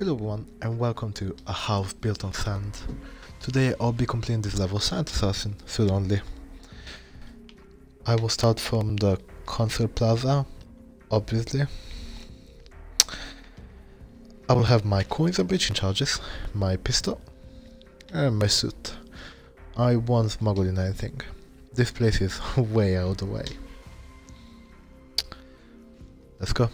Hello everyone and welcome to A House Built on Sand. Today I'll be completing this level Silent Assassin, Through only. I will start from the concert plaza, obviously. I will have my coins and breaching charges, my pistol, and my suit. I won't smuggle in anything. This place is way out of the way. Let's go.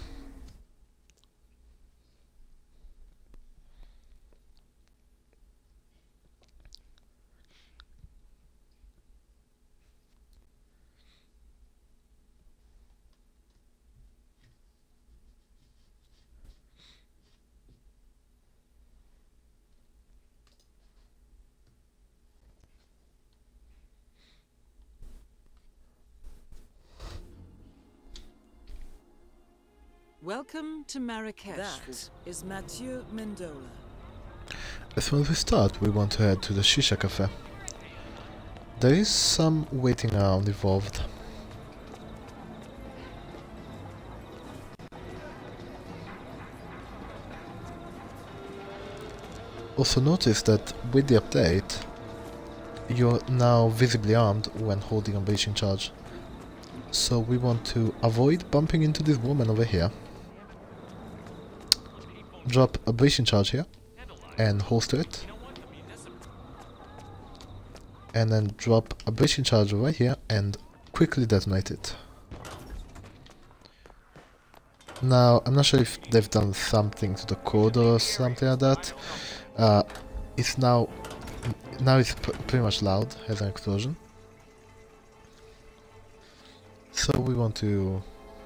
Welcome to Marrakesh. That is Matthieu Mendola. As soon as we start, we want to head to the Shisha Cafe. There is some waiting around involved. Also notice that with the update, you're now visibly armed when holding a breaching charge. So we want to avoid bumping into this woman over here. Drop a breaching charge here and holster it. And then drop a breaching charge right here and quickly detonate it. Now, I'm not sure if they've done something to the code or something like that. Uh, it's now, now it's pr pretty much loud as an explosion. So we want to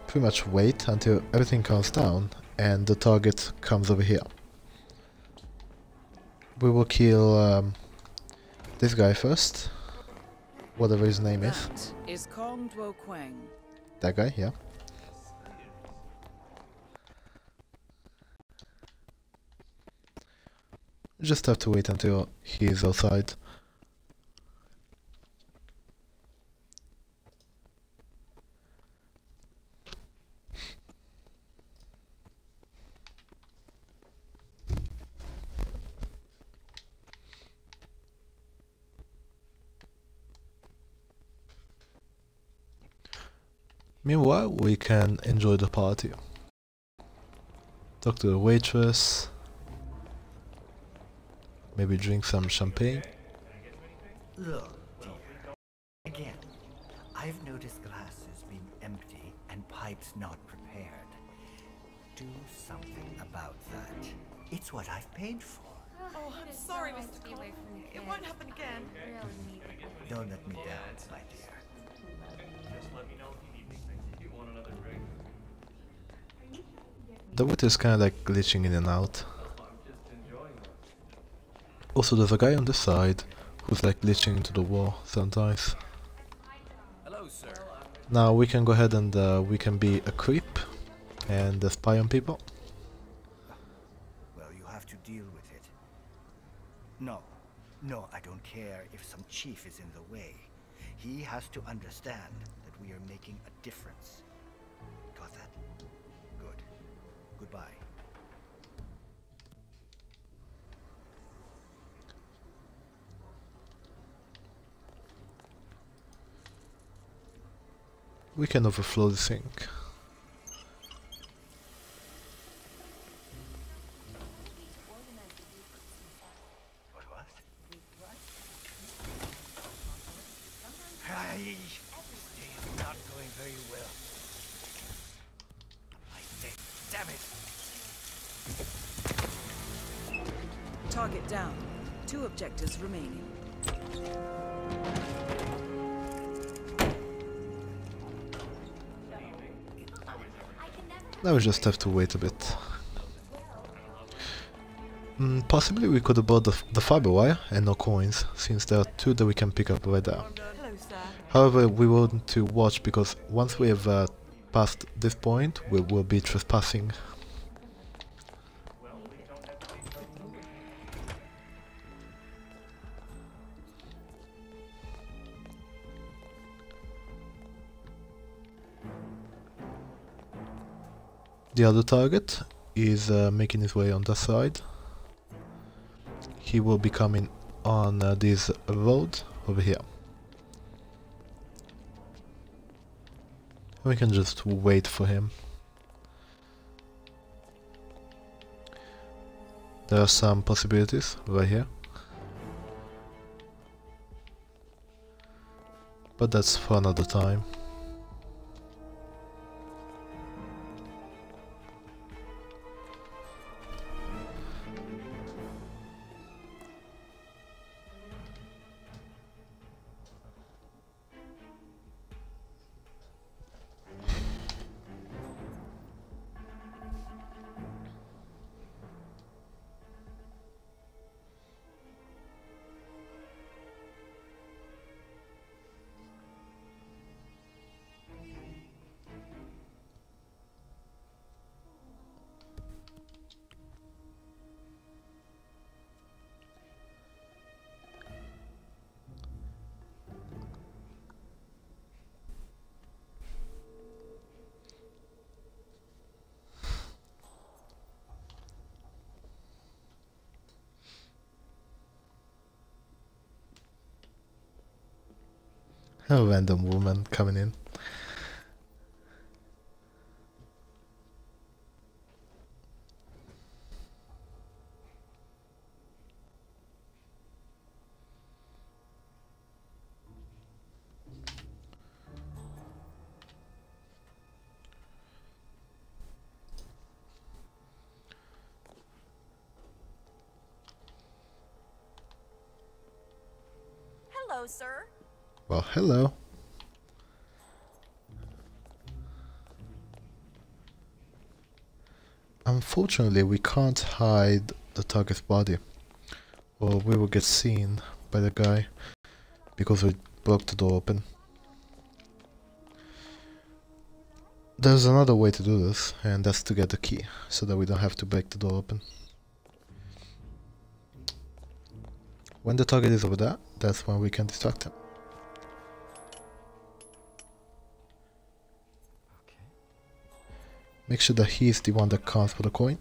pretty much wait until everything calms down and the target comes over here. We will kill um, this guy first, whatever his name that is. is Kong Tuo-Kwang. That guy, yeah. Just have to wait until he is outside. Meanwhile, we can enjoy the party. Talk to the waitress. Maybe drink some champagne. Look, dear. Again, I've noticed glasses being empty and pipes not prepared. Do something about that. It's what I've paid for. Oh, I'm sorry, Mr. Cole. It won't happen again. Don't let me down, my dear. The water is kinda like glitching in and out. Also there's a guy on the side who's like glitching into the wall sometimes. Now we can go ahead and uh, we can be a creep and uh, spy on people. Well, you have to deal with it. No, no, I don't care if some chief is in the way. He has to understand that we are making a difference. Got that? Good. Goodbye. We can overflow the sink. What was? Hey, this day is not going very well. I say, damn it! Target down. Two objectives remaining. Now we just have to wait a bit. Mm, possibly we could have bought the, the fiber wire and no coins, since there are two that we can pick up right there. However, we want to watch because once we have uh, passed this point, we will be trespassing. The other target is uh, making his way on that side. he will be coming on uh, this road over here. We can just wait for him. There are some possibilities right here. But that's for another time. A random woman coming in. Hello, sir. Well, hello. Unfortunately, we can't hide the target's body, or we will get seen by the guy because we broke the door open. There's another way to do this, and that's to get the key, so that we don't have to break the door open. When the target is over there, that's when we can distract him. Make sure that he's the one that counts for the coin.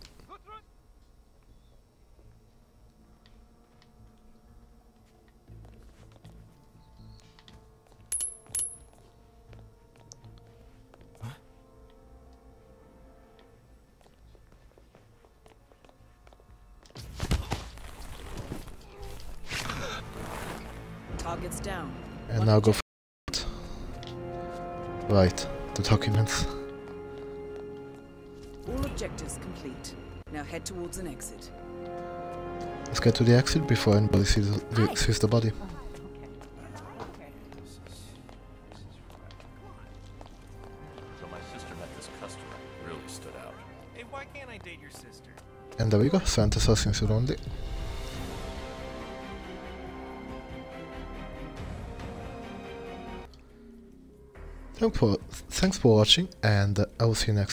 Targets down. And now go for it. Right, the documents. All objectives complete. Now head towards an exit. Let's get to the exit before anybody sees, the- sees the body. So my sister met this customer. Really stood out. Hey, why can't I date your sister? And there we go, Sand Assassins only. Thank for, thanks for watching and uh, I will see you next